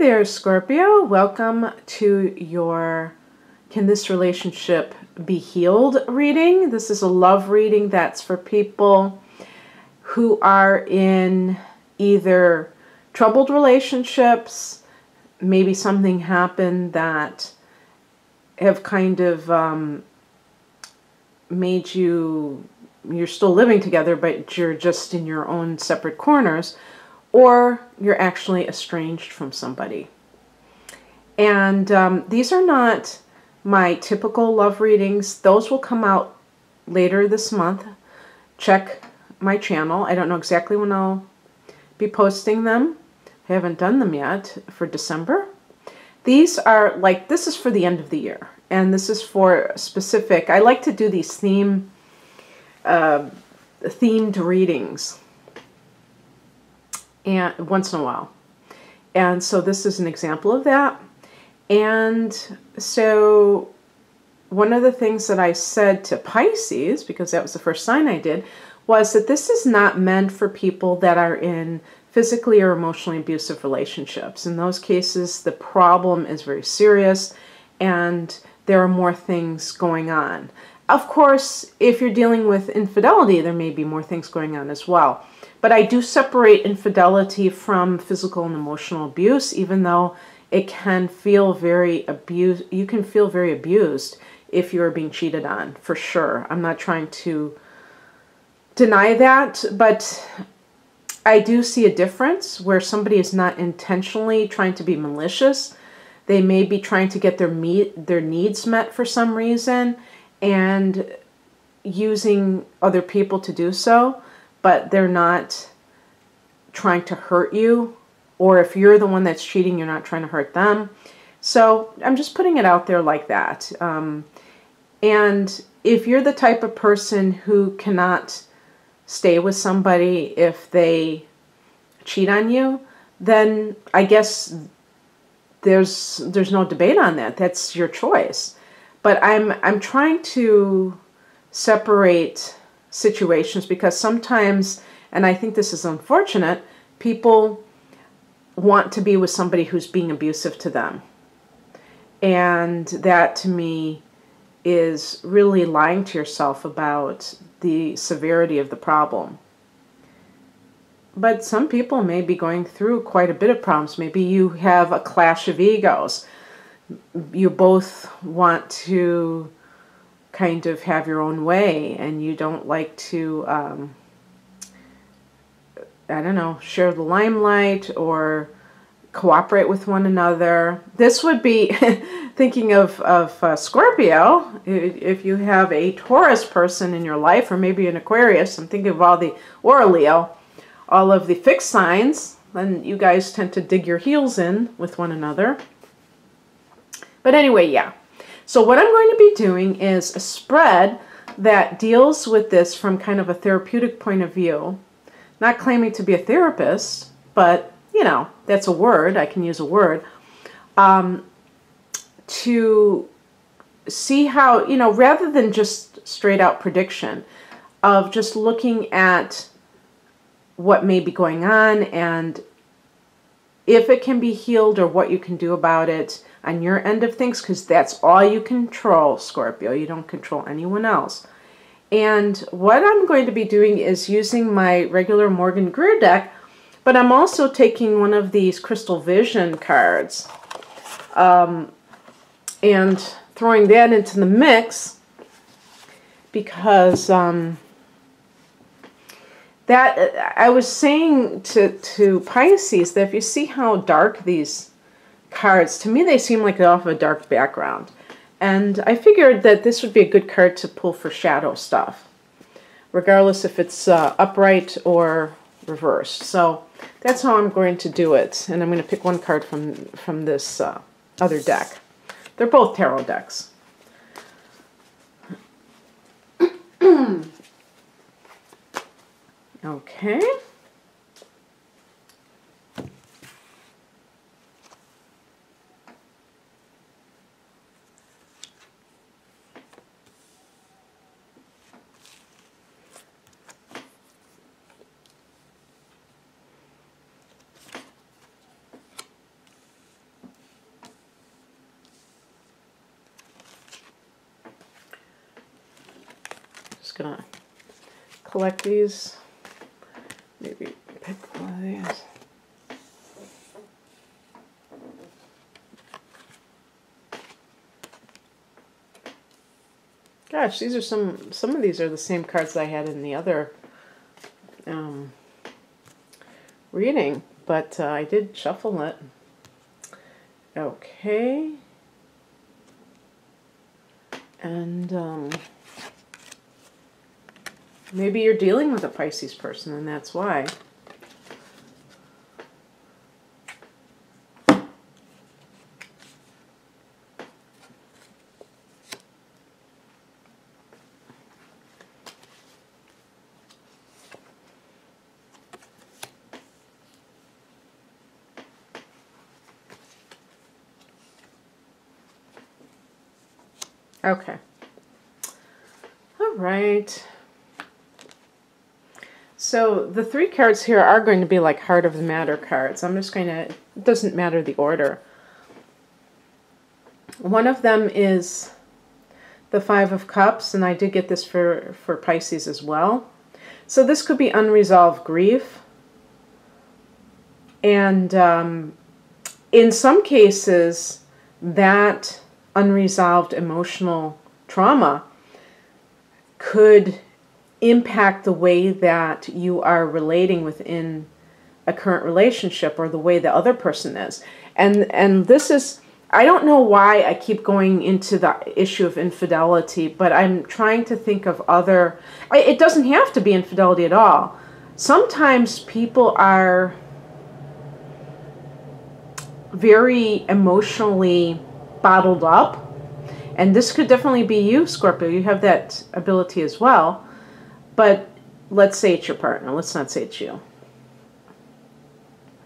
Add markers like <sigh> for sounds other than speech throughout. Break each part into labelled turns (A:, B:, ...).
A: there, Scorpio. Welcome to your Can This Relationship Be Healed reading. This is a love reading that's for people who are in either troubled relationships, maybe something happened that have kind of um, made you, you're still living together, but you're just in your own separate corners or you're actually estranged from somebody. And um, these are not my typical love readings. Those will come out later this month. Check my channel. I don't know exactly when I'll be posting them. I haven't done them yet for December. These are like, this is for the end of the year. And this is for specific, I like to do these theme, uh, themed readings and once in a while. And so this is an example of that. And so one of the things that I said to Pisces, because that was the first sign I did, was that this is not meant for people that are in physically or emotionally abusive relationships. In those cases, the problem is very serious and there are more things going on. Of course, if you're dealing with infidelity, there may be more things going on as well. But I do separate infidelity from physical and emotional abuse, even though it can feel very abused. You can feel very abused if you're being cheated on, for sure. I'm not trying to deny that, but I do see a difference where somebody is not intentionally trying to be malicious. They may be trying to get their meet their needs met for some reason and using other people to do so but they're not trying to hurt you. Or if you're the one that's cheating, you're not trying to hurt them. So I'm just putting it out there like that. Um, and if you're the type of person who cannot stay with somebody if they cheat on you, then I guess there's there's no debate on that. That's your choice. But I'm I'm trying to separate situations because sometimes, and I think this is unfortunate, people want to be with somebody who's being abusive to them. And that to me is really lying to yourself about the severity of the problem. But some people may be going through quite a bit of problems. Maybe you have a clash of egos. You both want to kind of have your own way and you don't like to, um, I don't know, share the limelight or cooperate with one another. This would be <laughs> thinking of, of uh, Scorpio, if you have a Taurus person in your life, or maybe an Aquarius, I'm thinking of all the, or Leo, all of the fixed signs, then you guys tend to dig your heels in with one another. But anyway, yeah, so what I'm going to be doing is a spread that deals with this from kind of a therapeutic point of view. Not claiming to be a therapist, but, you know, that's a word. I can use a word. Um, to see how, you know, rather than just straight out prediction, of just looking at what may be going on and if it can be healed or what you can do about it on your end of things because that's all you control, Scorpio. You don't control anyone else. And what I'm going to be doing is using my regular Morgan Greer deck, but I'm also taking one of these Crystal Vision cards um, and throwing that into the mix because um, that I was saying to, to Pisces that if you see how dark these cards, to me they seem like they're off of a dark background. And I figured that this would be a good card to pull for shadow stuff, regardless if it's uh, upright or reversed. So that's how I'm going to do it. And I'm going to pick one card from, from this uh, other deck. They're both tarot decks. <clears throat> okay. Collect these. Maybe pick one of these. Gosh, these are some, some of these are the same cards I had in the other um, reading, but uh, I did shuffle it. Okay. And um, maybe you're dealing with a Pisces person and that's why. Okay. All right. So the three cards here are going to be like Heart of the Matter cards. I'm just going to, it doesn't matter the order. One of them is the Five of Cups, and I did get this for, for Pisces as well. So this could be unresolved grief. And um, in some cases, that unresolved emotional trauma could impact the way that you are relating within a current relationship or the way the other person is. And and this is I don't know why I keep going into the issue of infidelity, but I'm trying to think of other it doesn't have to be infidelity at all. Sometimes people are very emotionally bottled up. And this could definitely be you, Scorpio. You have that ability as well. But let's say it's your partner. Let's not say it's you.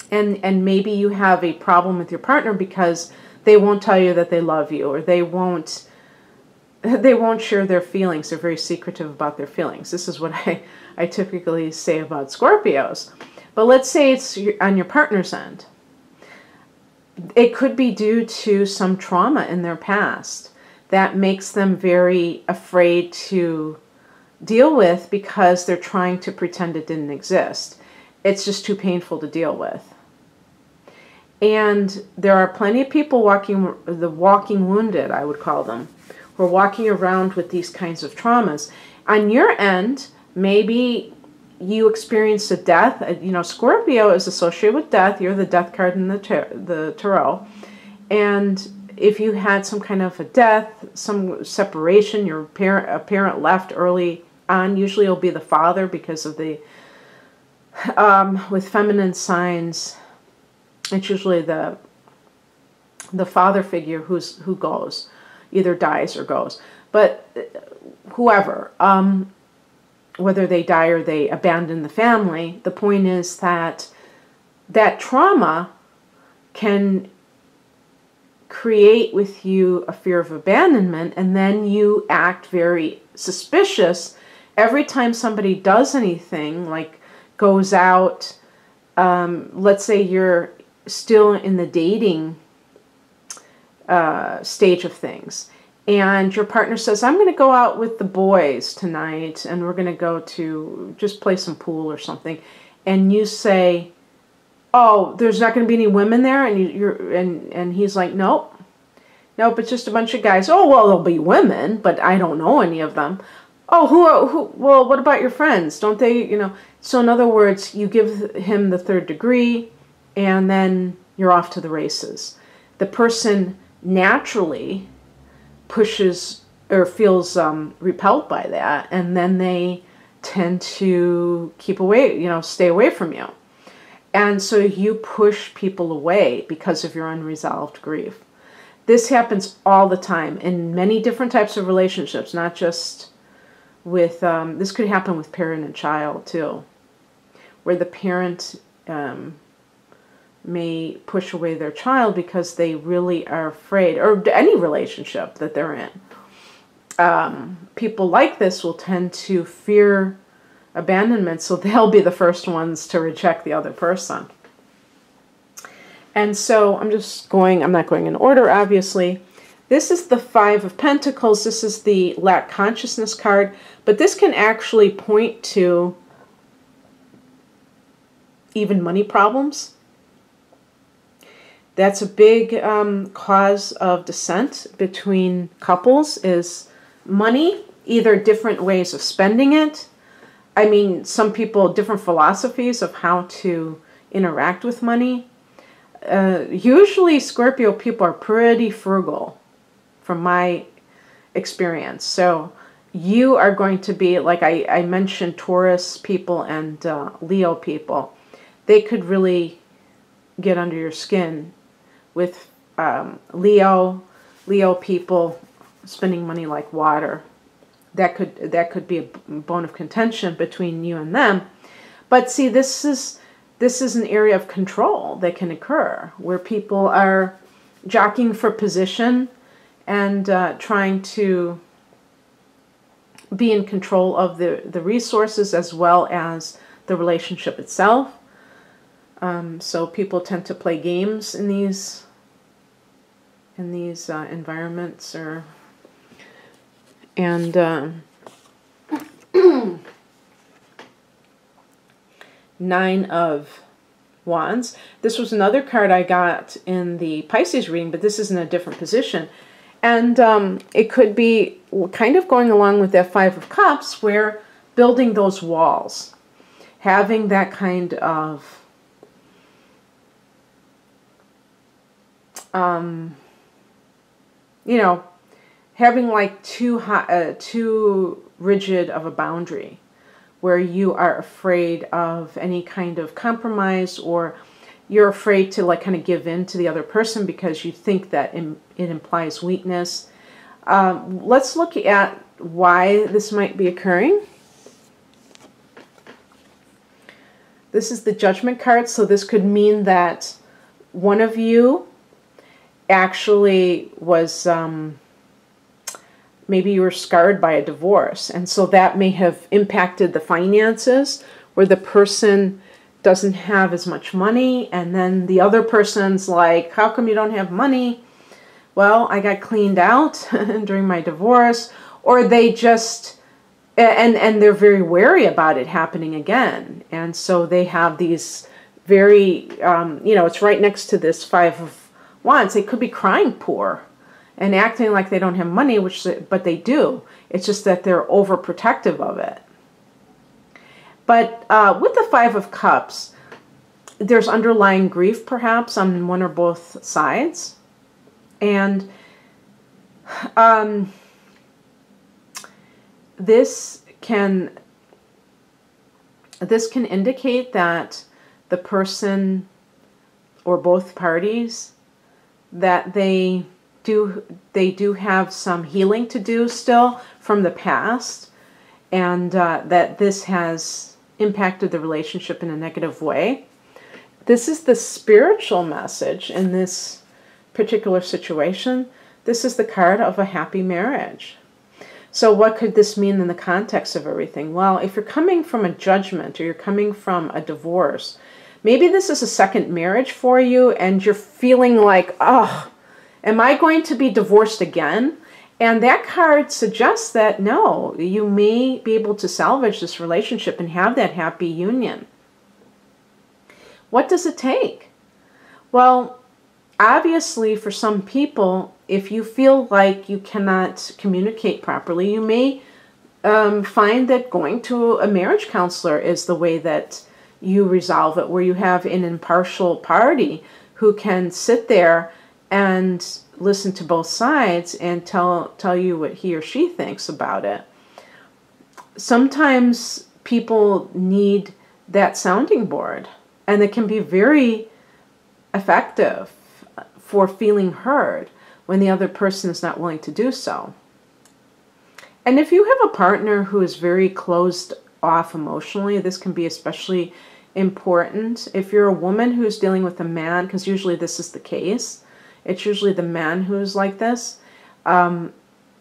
A: And, and maybe you have a problem with your partner because they won't tell you that they love you or they won't <laughs> they won't share their feelings. They're very secretive about their feelings. This is what I, <laughs> I typically say about Scorpios. But let's say it's on your partner's end it could be due to some trauma in their past that makes them very afraid to deal with because they're trying to pretend it didn't exist. It's just too painful to deal with. And there are plenty of people walking, the walking wounded, I would call them, who are walking around with these kinds of traumas. On your end, maybe you experienced a death. Uh, you know, Scorpio is associated with death. You're the death card in the tar- the tarot, and if you had some kind of a death, some separation, your parent a parent left early on. Usually, it'll be the father because of the um, with feminine signs. It's usually the the father figure who's who goes, either dies or goes. But whoever, um, whether they die or they abandon the family, the point is that that trauma can create with you a fear of abandonment and then you act very suspicious every time somebody does anything like goes out um, let's say you're still in the dating uh, stage of things and your partner says, I'm going to go out with the boys tonight and we're going to go to just play some pool or something. And you say, Oh, there's not going to be any women there? And, you, are and, and he's like, Nope. Nope, it's just a bunch of guys. Oh, well, there'll be women, but I don't know any of them. Oh, who, who, well, what about your friends? Don't they, you know? So, in other words, you give him the third degree and then you're off to the races. The person naturally pushes or feels um, repelled by that, and then they tend to keep away, you know, stay away from you. And so you push people away because of your unresolved grief. This happens all the time in many different types of relationships, not just with, um, this could happen with parent and child too, where the parent um, may push away their child because they really are afraid, or any relationship that they're in. Um, people like this will tend to fear abandonment, so they'll be the first ones to reject the other person. And so I'm just going, I'm not going in order, obviously. This is the Five of Pentacles. This is the lack consciousness card. But this can actually point to even money problems. That's a big um, cause of dissent between couples is money, either different ways of spending it. I mean, some people, different philosophies of how to interact with money. Uh, usually, Scorpio people are pretty frugal, from my experience. So, you are going to be, like I, I mentioned, Taurus people and uh, Leo people. They could really get under your skin with um, Leo, Leo people spending money like water. That could that could be a bone of contention between you and them. But see, this is this is an area of control that can occur where people are jockeying for position and uh, trying to be in control of the, the resources as well as the relationship itself. Um, so people tend to play games in these in these uh, environments or and uh, <clears throat> nine of wands. This was another card i got in the pisces reading but this is in a different position. And um, it could be kind of going along with that five of cups where building those walls having that kind of um, you know, having like too high, uh, too rigid of a boundary where you are afraid of any kind of compromise or you're afraid to like kind of give in to the other person because you think that it implies weakness. Um, let's look at why this might be occurring. This is the judgment card, so this could mean that one of you actually was um, maybe you were scarred by a divorce. And so that may have impacted the finances where the person doesn't have as much money. And then the other person's like, How come you don't have money? Well, I got cleaned out <laughs> during my divorce. Or they just, and, and they're very wary about it happening again. And so they have these very, um, you know, it's right next to this five of wands They could be crying poor and acting like they don't have money, which but they do. It's just that they're overprotective of it. But uh, with the Five of Cups, there's underlying grief perhaps on one or both sides. And um, this can this can indicate that the person or both parties that they do they do have some healing to do still from the past and uh, that this has impacted the relationship in a negative way. This is the spiritual message in this particular situation. This is the card of a happy marriage. So what could this mean in the context of everything? Well if you're coming from a judgment or you're coming from a divorce Maybe this is a second marriage for you and you're feeling like, oh, am I going to be divorced again? And that card suggests that no, you may be able to salvage this relationship and have that happy union. What does it take? Well, obviously, for some people, if you feel like you cannot communicate properly, you may um, find that going to a marriage counselor is the way that you resolve it, where you have an impartial party who can sit there and listen to both sides and tell tell you what he or she thinks about it. Sometimes people need that sounding board and it can be very effective for feeling heard when the other person is not willing to do so. And if you have a partner who is very closed off emotionally, this can be especially important. If you're a woman who's dealing with a man, because usually this is the case, it's usually the man who's like this. Um,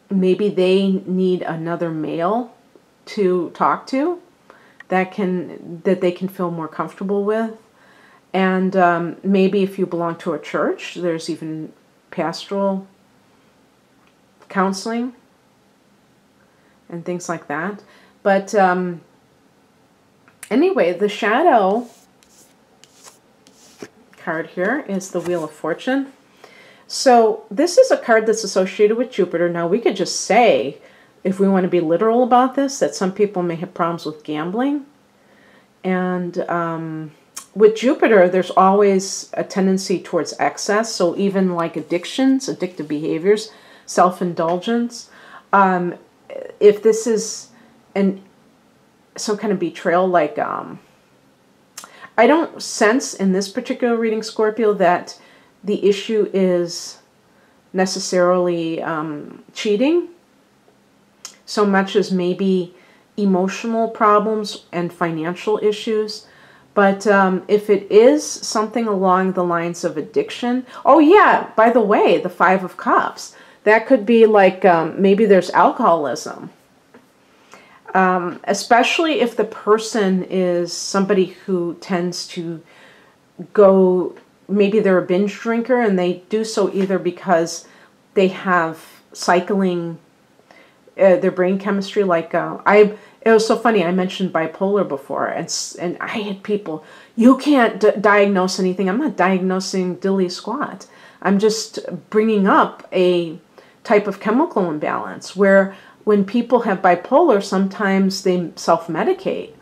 A: maybe they need another male to talk to that can that they can feel more comfortable with. And um, maybe if you belong to a church, there's even pastoral counseling and things like that. But um, anyway, the shadow card here is the Wheel of Fortune. So this is a card that's associated with Jupiter. Now we could just say, if we want to be literal about this, that some people may have problems with gambling. And um, with Jupiter, there's always a tendency towards excess. So even like addictions, addictive behaviors, self-indulgence. Um, if this is an some kind of betrayal, like um, I don't sense in this particular reading, Scorpio, that the issue is necessarily um, cheating so much as maybe emotional problems and financial issues. But um, if it is something along the lines of addiction, oh yeah, by the way, the Five of Cups, that could be like um, maybe there's alcoholism. Um, especially if the person is somebody who tends to go, maybe they're a binge drinker and they do so either because they have cycling uh, their brain chemistry. Like uh, I, it was so funny. I mentioned bipolar before, and and I had people. You can't diagnose anything. I'm not diagnosing dilly squat. I'm just bringing up a type of chemical imbalance where when people have bipolar, sometimes they self-medicate.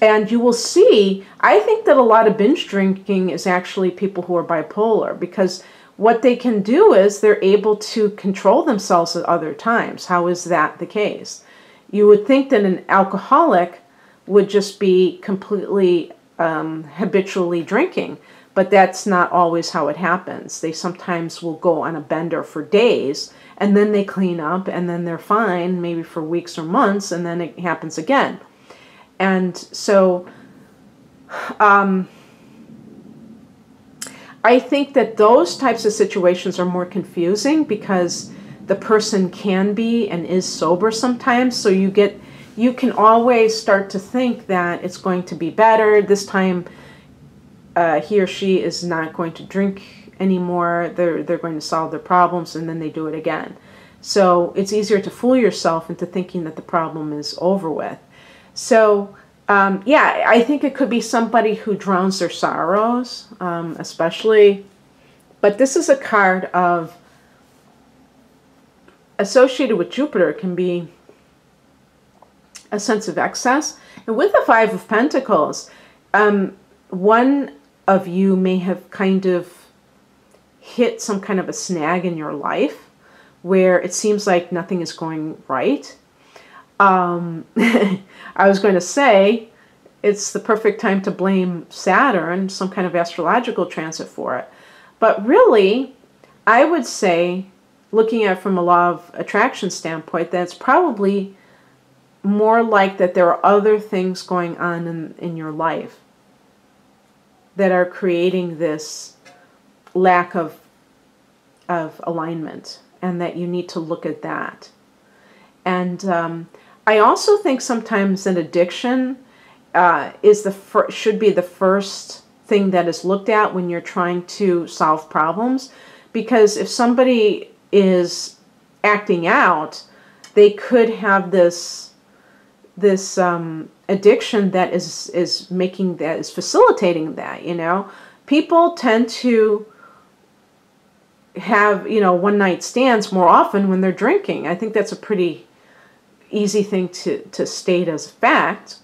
A: And you will see, I think that a lot of binge drinking is actually people who are bipolar because what they can do is they're able to control themselves at other times. How is that the case? You would think that an alcoholic would just be completely um, habitually drinking, but that's not always how it happens. They sometimes will go on a bender for days and then they clean up and then they're fine, maybe for weeks or months, and then it happens again. And so, um, I think that those types of situations are more confusing because the person can be and is sober sometimes. So you get, you can always start to think that it's going to be better. This time uh, he or she is not going to drink anymore. They're, they're going to solve their problems and then they do it again. So it's easier to fool yourself into thinking that the problem is over with. So um, yeah, I think it could be somebody who drowns their sorrows, um, especially. But this is a card of associated with Jupiter can be a sense of excess. And with the Five of Pentacles, um, one of you may have kind of hit some kind of a snag in your life where it seems like nothing is going right um, <laughs> I was going to say it's the perfect time to blame Saturn, some kind of astrological transit for it. But really, I would say, looking at from a law of attraction standpoint, that it's probably more like that there are other things going on in, in your life that are creating this lack of, of alignment and that you need to look at that. And um, I also think sometimes an addiction uh, is the fir- should be the first thing that is looked at when you're trying to solve problems, because if somebody is acting out, they could have this this um, addiction that is is making that is facilitating that. You know, people tend to have you know one night stands more often when they're drinking. I think that's a pretty easy thing to, to state as fact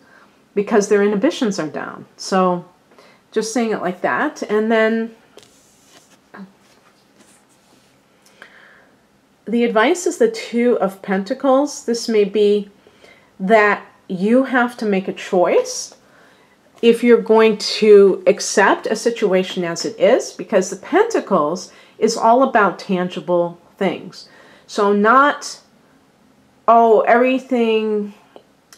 A: because their inhibitions are down. So just saying it like that. And then the advice is the Two of Pentacles. This may be that you have to make a choice if you're going to accept a situation as it is, because the Pentacles is all about tangible things. So not oh, everything,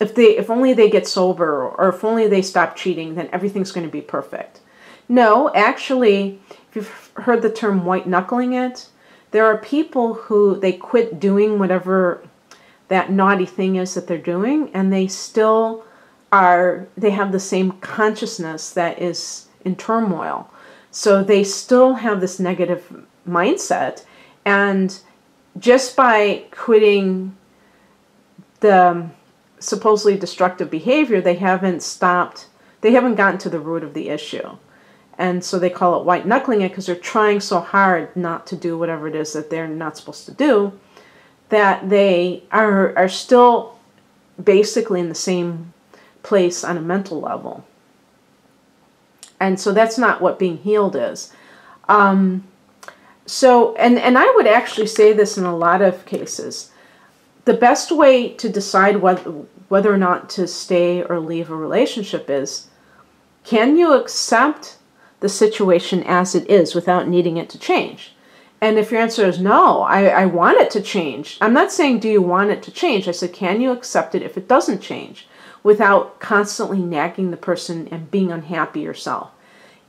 A: if they, if only they get sober or if only they stop cheating, then everything's going to be perfect. No, actually, if you've heard the term white knuckling it, there are people who they quit doing whatever that naughty thing is that they're doing and they still are, they have the same consciousness that is in turmoil. So they still have this negative mindset and just by quitting the supposedly destructive behavior, they haven't stopped, they haven't gotten to the root of the issue. And so they call it white knuckling it because they're trying so hard not to do whatever it is that they're not supposed to do that they are, are still basically in the same place on a mental level. And so that's not what being healed is. Um, so, and, and I would actually say this in a lot of cases. The best way to decide whether, whether or not to stay or leave a relationship is can you accept the situation as it is without needing it to change? And if your answer is no, I, I want it to change. I'm not saying, do you want it to change? I said, can you accept it if it doesn't change without constantly nagging the person and being unhappy yourself?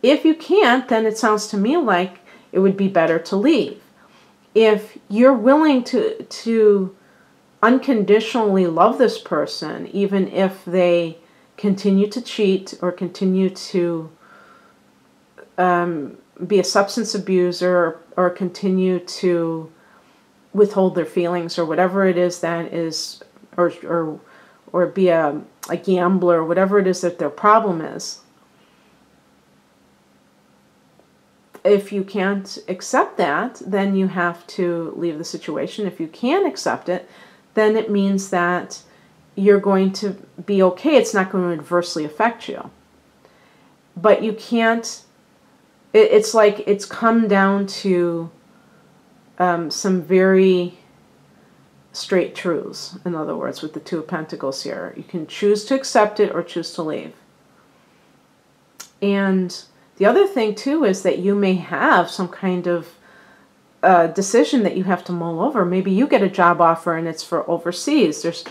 A: If you can't, then it sounds to me like it would be better to leave. If you're willing to, to unconditionally love this person, even if they continue to cheat or continue to um, be a substance abuser or, continue to withhold their feelings or whatever it is that is, or, or, or be a, a gambler, whatever it is that their problem is. If you can't accept that, then you have to leave the situation. If you can accept it, then it means that you're going to be okay. It's not going to adversely affect you. But you can't it, it's like it's come down to um, some very straight truths, in other words, with the Two of Pentacles here. You can choose to accept it or choose to leave. And the other thing, too, is that you may have some kind of uh, decision that you have to mull over. Maybe you get a job offer and it's for overseas. There's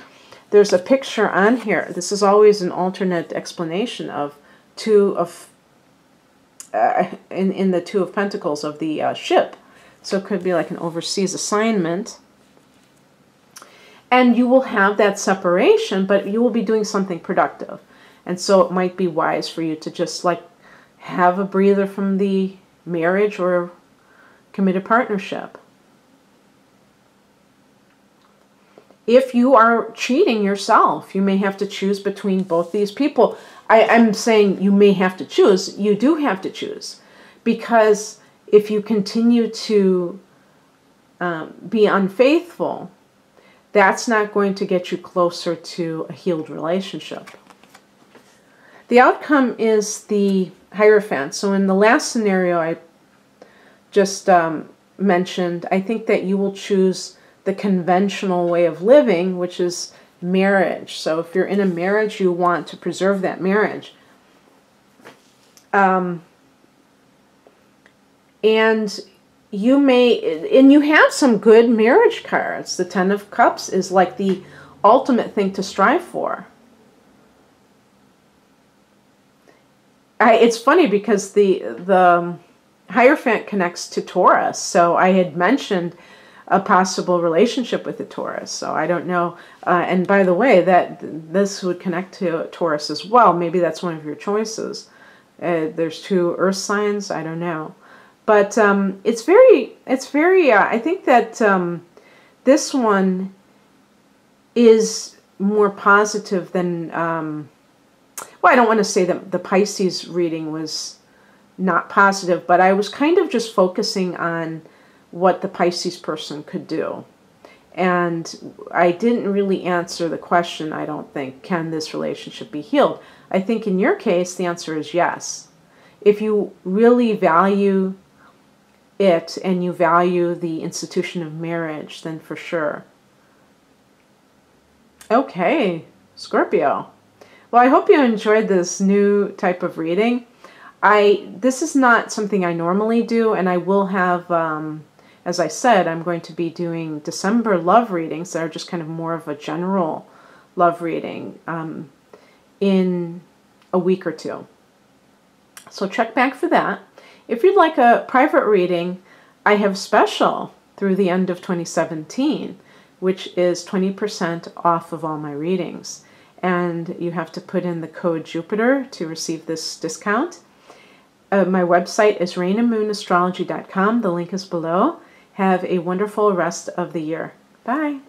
A: there's a picture on here. This is always an alternate explanation of two of uh, in, in the Two of Pentacles of the uh, ship. So it could be like an overseas assignment. And you will have that separation, but you will be doing something productive. And so it might be wise for you to just like have a breather from the marriage or committed partnership. If you are cheating yourself, you may have to choose between both these people. I, am saying you may have to choose. You do have to choose. Because if you continue to um, be unfaithful, that's not going to get you closer to a healed relationship. The outcome is the Hierophant. So in the last scenario I just um, mentioned, I think that you will choose the conventional way of living, which is marriage. So if you're in a marriage, you want to preserve that marriage. Um, and you may, and you have some good marriage cards. The Ten of Cups is like the ultimate thing to strive for. I, it's funny because the the Hierophant connects to Taurus. So I had mentioned a possible relationship with the Taurus. So I don't know. Uh, and by the way, that this would connect to Taurus as well. Maybe that's one of your choices. Uh, there's two Earth signs. I don't know, but um, it's very, it's very. Uh, I think that um, this one is more positive than. Um, well, I don't want to say that the Pisces reading was not positive, but I was kind of just focusing on what the Pisces person could do. And I didn't really answer the question, I don't think, can this relationship be healed? I think in your case, the answer is yes. If you really value it and you value the institution of marriage, then for sure. Okay, Scorpio. Well, I hope you enjoyed this new type of reading. I This is not something I normally do, and I will have... Um, as I said, I'm going to be doing December love readings that are just kind of more of a general love reading um, in a week or two. So check back for that. If you'd like a private reading, I have special through the end of 2017, which is 20% off of all my readings. And you have to put in the code Jupiter to receive this discount. Uh, my website is rainamoonastrology.com. The link is below. Have a wonderful rest of the year. Bye.